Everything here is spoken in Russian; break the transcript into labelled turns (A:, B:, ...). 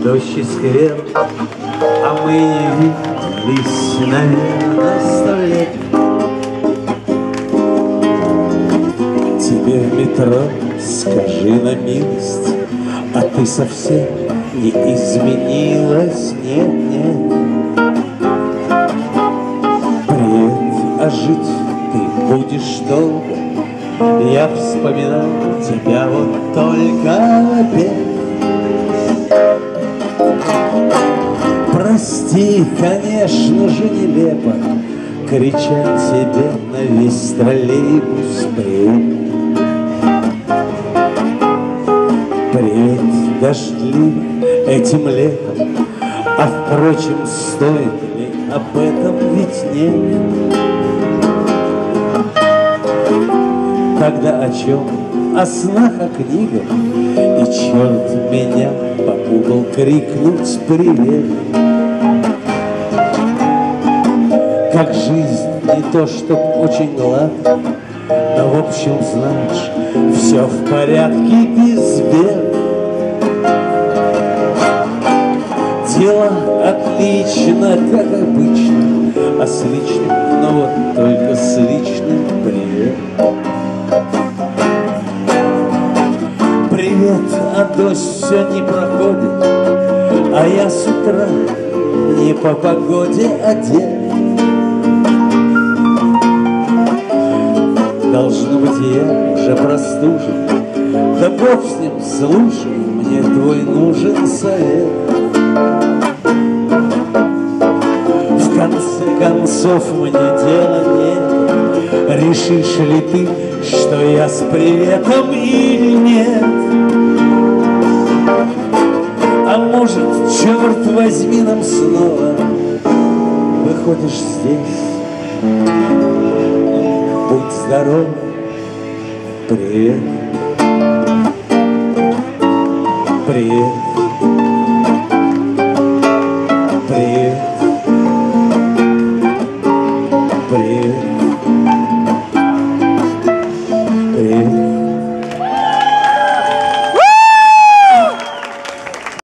A: сквер, А мы не виделись, наверное, сто лет. Тебе в метро скажи на милость, А ты совсем не изменилась, нет, нет. Привет, а жить ты будешь долго, Я вспоминаю тебя вот только опять. Прости, конечно же, нелепо Кричать тебе на весь троллейбус Привет, привет, дождливый этим летом А впрочем, стоит ли об этом ведь нет Тогда о чем? О снах, о книгах И черт меня попутал крикнуть привет Как жизнь не то, чтоб очень гладко Но в общем, знаешь, все в порядке без бед Дело отлично, как обычно А с личным, но вот только с личным привет. Привет, а дождь все не проходит А я с утра не по погоде одет Должно быть, я уже простужен. Да бог с ним, слушай, мне твой нужен совет. В конце концов, мне дела нет Решишь ли ты, что я с приветом или нет? А может, черт возьми, нам снова Выходишь здесь здоров, привет, привет.